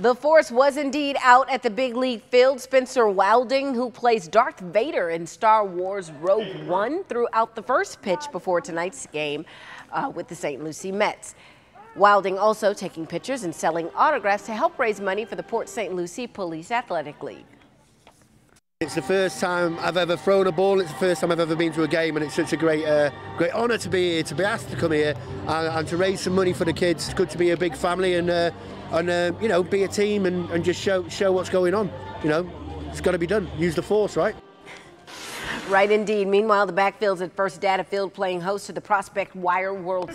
The force was indeed out at the big league field. Spencer Wilding, who plays Darth Vader in Star Wars Rogue One, threw out the first pitch before tonight's game uh, with the St. Lucie Mets. Wilding also taking pictures and selling autographs to help raise money for the Port St. Lucie Police Athletic League. It's the first time I've ever thrown a ball. It's the first time I've ever been to a game, and it's such a great, uh, great honour to be here, to be asked to come here, and, and, to raise some money for the kids. It's good to be a big family and, uh, and uh, you know, be a team and, and just show show what's going on. You know, it's got to be done. Use the force, right? Right indeed. Meanwhile, the backfields at First Data Field playing host to the Prospect Wire World